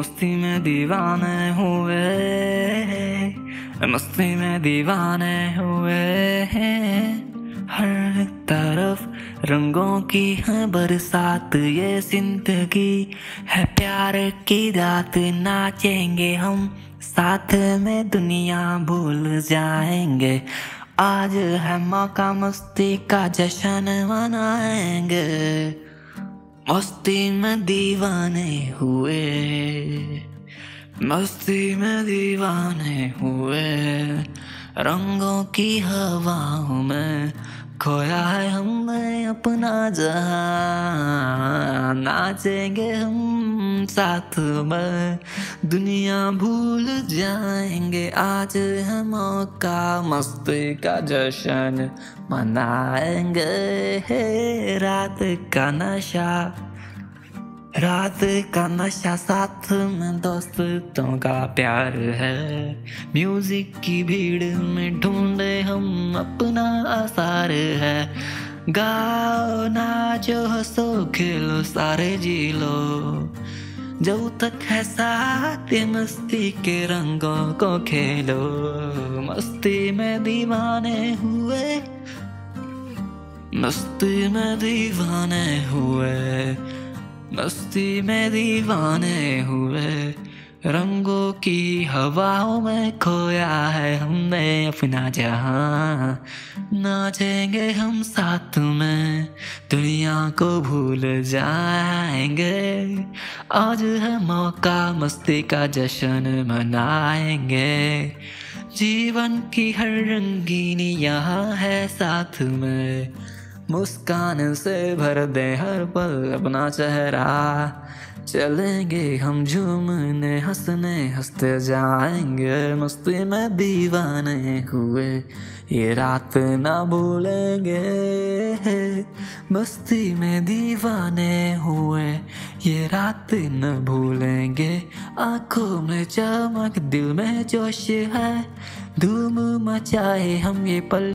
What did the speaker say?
मस्ती में दीवाने हुए मस्ती में दीवाने हुए हर तरफ़ रंगों की है बरसात, ये ज़िंदगी है प्यार की रात नाचेंगे हम साथ में, दुनिया भूल जाएँगे। आज है मौका मस्ती का जश्न मनाएँगे। मस्ती में दीवाने हुए। मस्ती में दीवाने हुए। रंगों की हवाओं में खोया है हमने अपना जहाँ नाचेंगे हम साथ में, दुनिया भूल जाएँगे। आज है मौका, मस्ती का जश्न मनाएँगे। रात का नशा। रात का नशा साथ में दोस्तों का प्यार है म्यूज़िक की भीड़ में ढूंढे हम अपना आसार है गाओ नाचो हंसो खेलो सारे जी लो जब तक है साथ मस्ती के रंगों को खेलो मस्ती में दीवाने हुए मस्ती में दीवाने हुए मस्ती में दीवाने हुए, रंगों की हवाओं में खोया है हमने अपना जहाँ। नाचेंगे हम साथ में, दुनिया को भूल जाएँगे। आज है मौका, मस्ती का जश्न मनाएँगे। जीवन की हर रंगीनी यहाँ है साथ में। मुस्कान से भर दे हर पल अपना चेहरा। चलेंगे हम झूमने, हंसने, हँसते जाएँगे। मस्ती में दीवाने हुए, ये रात ना भूलेंगे। मस्ती में दीवाने हुए, ये रात न भूलेंगे। आँखों में चमक, दिल में जोश है, धूम मचाए हम ये पल।